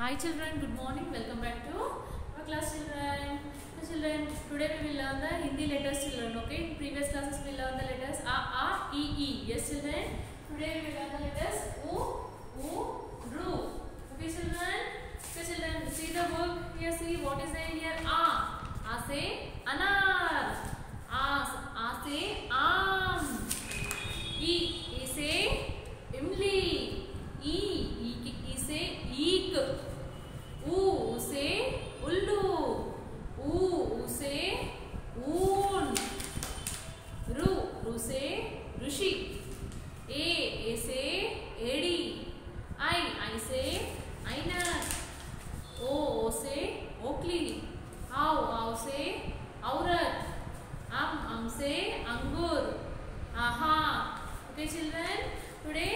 Hi children, good morning. Welcome back to our class children. So children, today we will learn the Hindi letters children. Okay, in previous classes we learned the letters A, A, E, E. Yes children. Today we will learn the letters U, U, Ru. Okay children. So children, see the book. Here see what is there here. A. A say anar. A. A say am. E. E say imli. E. E, e say eek. U से उल्लू ऊ ऊ से ऊन रु रु से ऋषि ए ए से एड़ी आई आई से ऐनक ओ ओ से ओकली आओ आओ से औरत अम अम से अंगूर आहा okay children today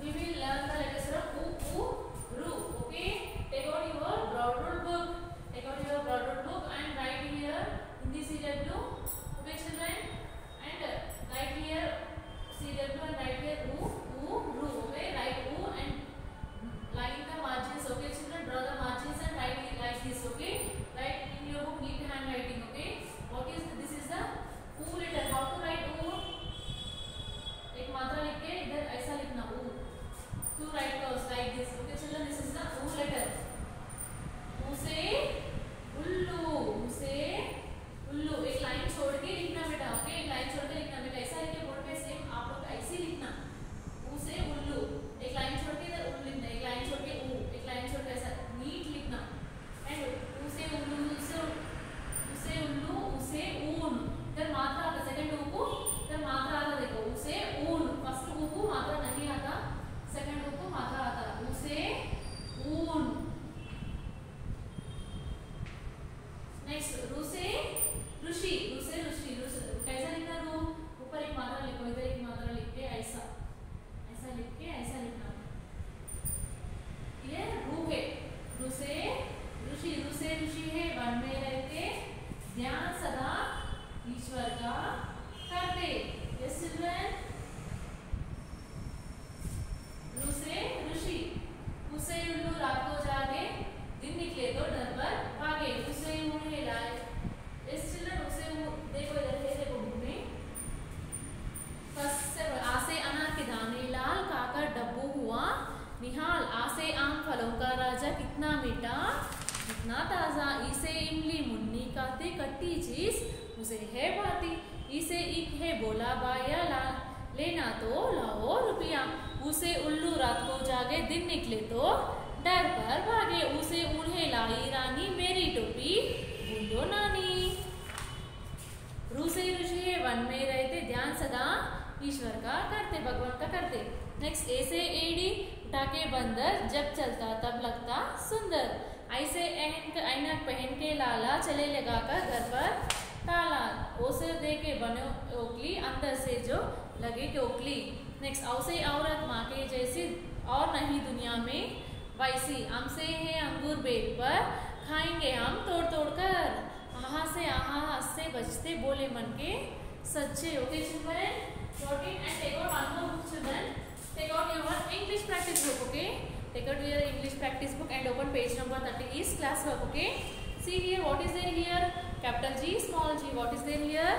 we will learn the letters of u u ru okay take out your broad rule book take out your broad rule book and write here hindi cw okay children and uh, write here cw and write here u u ru okay write u and line the margins okay children draw the margins and write it like this okay write in your book neat handwriting okay what is the, this is the u letter how to write u एक मात्रा लिख के इधर ऐसा लिखना ऊ two right curves like this okay children this is the ऊ letter ऊ से लाइन छोड़ के लिखना बेटा ओके एक लाइन छोड़ के लिखना बेटा ऐसा लिखे बोर्ड पे सेम आप लोग ऐसे लिखना ऊ से उल्लू एक लाइन छोड़ के इधर उल्लू लिखना एक लाइन छोड़ के ऊ एक लाइन छोड़ के ऐसा नीट लिखना एंड ऊ से उल्लू ऊ से ऊ से उल्लू ऊ से ऊन इधर मात्रा आता सेकंड ऊ को इधर मात्रा आता देखो ऊ से ऊन फ़र्स्ट ऊ को मात्रा नहीं आता सेकंड ऊ को मात्रा आता ऊ से ऊन नेक्स्ट रू से ऋषि रू से ऋषि रू से कैसा लिखना रू ऊपर एक मात्रा लिखो इधर एक मात्रा लिख के ऐसा ऐसा लिख के ऐसा लिखना ये रू है रू से ऋषि रू से ऋषि है वन में रहते ध्यान सदा का करते। चिल्ड्रन रू ऋषि। उसे उल्लू रात को जागे, दिन निकले तो डर पर भागे। उसे उन्हें लाए यस चिल्ड्रन उसे देखो इधर है देखो बुक में। आसे अनार के दाने, लाल काका डब्बू हुआ, निहाल। आसे आम फलों का राजा कितना मीठा, कितना ताज़ा। इसे इमली मुन्नी खाते कट्टी चीज़ उसे है भाती इसे एक है बोला बाया ला लेना तो लाओ रुपया, उसे उल्लू रात को जागे, दिन निकले तो डर पर भागे। उसे उन्हें लाई रानी मेरी टोपी बूंदो नानी। रूसे ऋषि वन में रहते, ध्यान सदा ईश्वर का करते, भगवान का करते। नेक्स्ट ऐसे एडी उठाके बंदर, जब चलता, तब लगता सुंदर। ऐसे ऐनक पहन के लाला चले लगाकर घर पर ओसे दे के बने ओकली, अंदर से जो लगे के ओकली। नेक्स्ट औसे औरत माँ के जैसे और नहीं दुनिया में। वैसी हमसे है अंगूर बेल पर, खाएँगे हम तोड़ तोड़ कर। वहाँ से, आहा हंस से बचते बोले मन के। सच्चे okay children and take out one English practice book okay take out your English practice book and open page number thirty इस class work okay? See here what is there here? Capital g small g what is there here?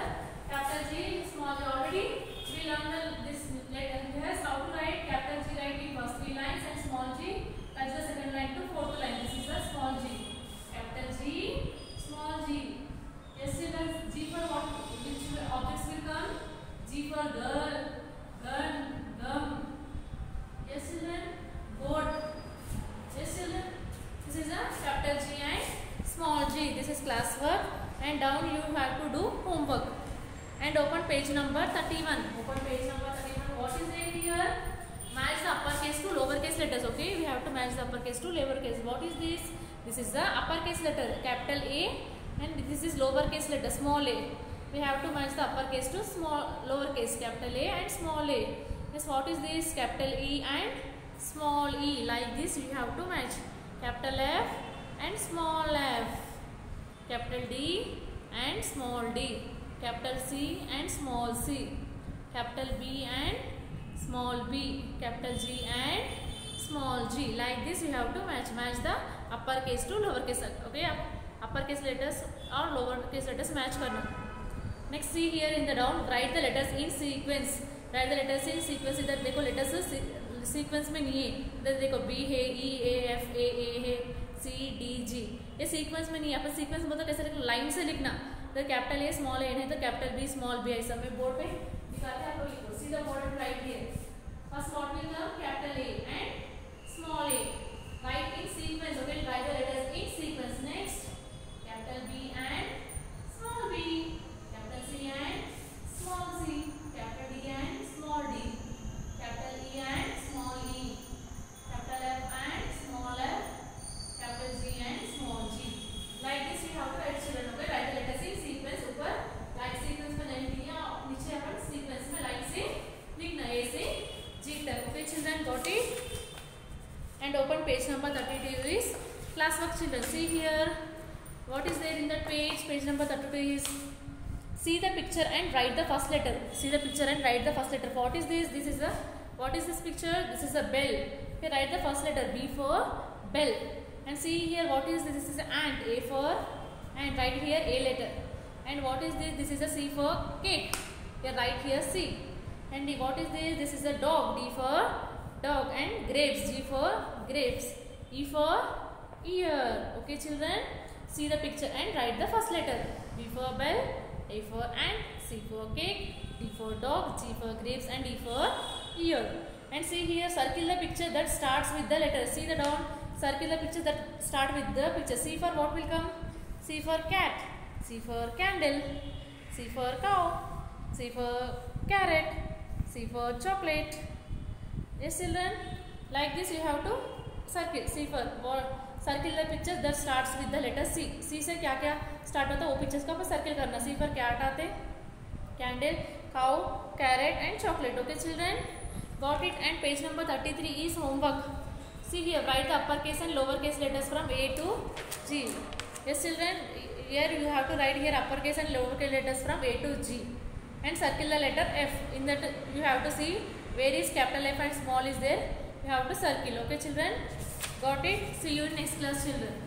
Capital g small g already we learned this letter how to write capital g writing first three lines and small g that's the second line to fourth line this is the small g capital g small g yes children g for what which objects will come G for girl, gun, gum. Yes, children. Goat. Yes, children. This is a capital G and small g. This is class work. And down you have to do homework. And open page number 31. Open page number 31. What is there here? Match the uppercase to lowercase letters. Okay, we have to match the uppercase to lowercase. What is this? This is the uppercase letter, capital A, and this is lowercase letter, small a we have to match the uppercase to small lowercase capital A and small a. Yes, what is this? Capital E and small e. Like this, you have to match capital F and small f, capital D and small d, capital C and small c, capital B and small b, capital G and small g like this you have to match match the upper case to lower case okay upper case letters or lower case letters match karna next see here in the down write the letters in sequence write the letters in sequence इधर देखो letters sequence में नहीं है इधर देखो B है ई A F A ए है C D G ये सीक्वेंस में नहीं है पर सीक्वेंस मतलब कैसे लिखना लाइन से लिखना। तो कैपिटल ए स्मॉल ए नहीं तो कैपिटल बी स्मॉल बी ऐसा मैं बोर्ड पे दिखाते हैं, आप लोग सीधा border the board And open page number 32 is classwork children. See here, what is there in that page? Page number 32 is see the picture and write the first letter. See the picture and write the first letter. What is this? This is a what is this picture? This is a bell. Okay, write the first letter B for bell. And see here, what is this? This is an ant. A for and write here A letter. And what is this? This is a C for cake. Here write here C. And what is this? This is a dog. D for dog. And grapes. G for grapes. E for ear. Okay, children. See the picture and write the first letter. B for bell. A for ant. C for cake. D for dog. G for grapes. And E for ear. And see here, circle the picture that starts with the letter. See the down. Circle the picture that start with the picture. C for what will come? C for cat. C for candle. C for cow. C for carrot. C for chocolate. Yes, children. Like this, you have to circle. C for what? Circle the picture that starts with the letter C. C से क्या क्या start होता है वो pictures को अपन circle करना. C for cat आते, candle, cow, carrot and chocolate. Okay, children. Got it. And page number 33 is homework. See here, write the uppercase and lowercase letters from A to G. Yes, children. Here you have to write here uppercase and lowercase letters from A to G. And circle the letter F. In that you have to see where is capital F and small is there. You have to circle. Okay, children. Got it. See you in next class, children.